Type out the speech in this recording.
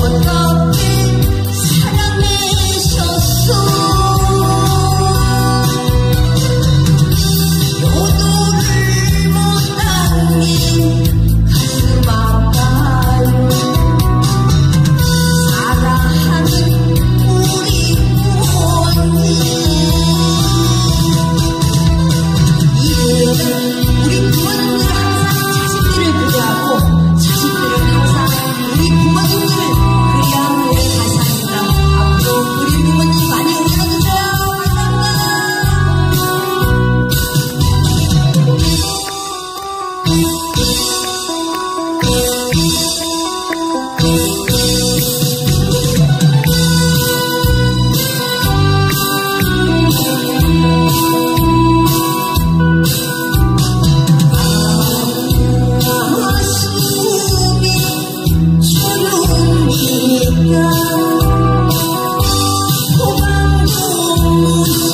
Một câu Música